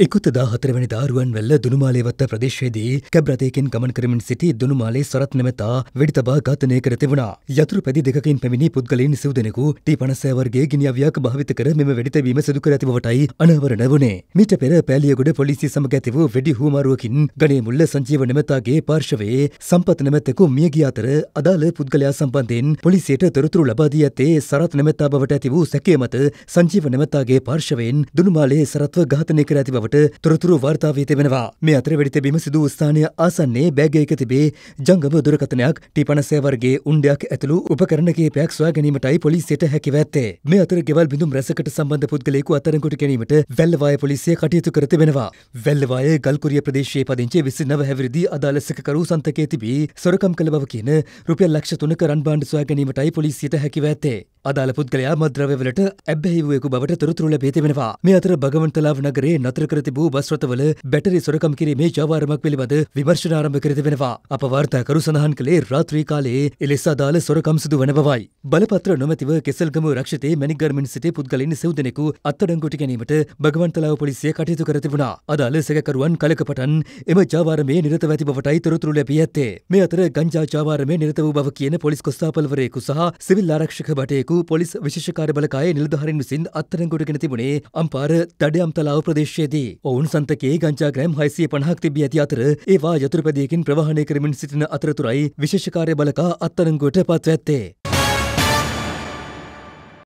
එකුතදා හතරවැනි දාරුවන් වැල්ල දුනුමාලේවත්ත ප්‍රදේශයේදී cab රථයකින් ගමන් කරමින් සිටි දුනුමාලේ සරත් නැමැතා වෙඩි තබා ඝාතනය කර තිබුණා. යතුරු පැදි දෙකකින් පැමිණි පුද්ගලයන් සිව් දෙනෙකු ටී 50 වර්ගයේ ගිනි අවියක් භාවිත කර මෙම වෙඩි තැබීම සිදු කර ඇති බවටයි අනාවරණ වුණේ. මීට පෙර පෑලියගොඩ පොලිසිය සමග ඇති වූ වෙඩි හුවමාරුවකින් ගණේ මුල්ල සංජීව නැමැතාගේ පාර්ශවයේ සම්පත් නැමැත්තෙකු මිය ගිය අතර අදාළ පුද්ගලයා සම්බන්ධයෙන් පොලිසියට තොරතුරු ලබා දී ඇත්තේ සරත් නැමැත්තා බවට ඇති වූ සැකය මත සංජීව නැමැත්තාගේ පාර්ශවයෙන් දුනුමාලේ සරත්ව ඝාතනය කර ඇති බව බවට තොරතුරු වාර්තා වී තිබෙනවා. මේ අතර වෙඩි තැබීම සිදු වූ ස්ථානය ආසන්නයේ බෑගයක තිබේ ජංගම දුරකථනයක් ටී50 වර්ගයේ උණ්ඩයක් ඇතුළු උපකරණ කිහිපයක් සොයා ගැනීමටයි පොලිසියට හැකිව ඇත්තේ. මේ අතර ගෙවල් බිඳුම් රැසකට සම්බන්ධ පුද්ගලයෙකු අත්අඩංගුවට ගැනීමට වැල්ලවාය පොලිසිය කටයුතු කර තිබෙනවා. වැල්ලවාය ගල්කුරිය ප්‍රදේශයේ පදිංචි 29 හැවිරිදි අදාළ සැකකරු සන්තකයේ තිබී සොරකම් කළ බව කියන රුපියල් ලක්ෂ 3ක රන් භාණ්ඩ සොයා ගැනීමටයි පොලිසියට හැකිව ඇත්තේ. අදාළ පුද්ගලයා මද්‍රව්‍යවලට ඇබ්බැහි වූවෙකු බවට තොරතුරු ලැබී තිබෙනවා. මේ අතර බගවන්තලාව නගරයේ නතර කර තිබූ බස් රථවල බැටරි සොරකම් කිරීමේ ජාවාරමක් පිළිබඳ විමර්ශන ආරම්භ කර තිබෙනවා. අප වාර්තාකරු සඳහන් කළේ රාත්‍රී කාලයේ එලෙස අදාළ සොරකම් සිදු වන බවයි. බලපත්‍ර නොමැතිව කෙසල්ගම රක්ෂිතේ මැණික්ගර්මින් සිටි පුද්ගලයන් සෙව් දෙනෙකු අත්අඩංගුවට ගැනීමට බගවන්තලාව පොලිසිය කටයුතු කර තිබුණා. අදාළ සැකකරුවන් කලකපටන් එම ජාවාරමේ නිරතව ඇති බවටයි තොරතුරු ලැබී ඇත්තේ. මේ අතර ගංජා ජාවාරමේ නිරත වූ බව කියන පොලිස් කොස්තාපල්වරයෙකු සහ සිවිල් ආරක්ෂක භටයෙකු පොලිස් විශේෂ කාර්ය බලකායේ නිලධාරීන් විසින් අත්අඩංගුවට ගෙන තිබුණේ අම්පාර දඩයම්තලාව ප්‍රදේශයේදී. ඔවුන් සන්තකයේ ගංජා ග්‍රෑම් 650ක් තිබී ඇති අතර ඒවා යතුරුපැදියකින් ප්‍රවාහනය කරමින් සිටින අතරතුරයි විශේෂ කාර්ය බලකා අත්අඩංගුවට පත්ව ඇත්තේ.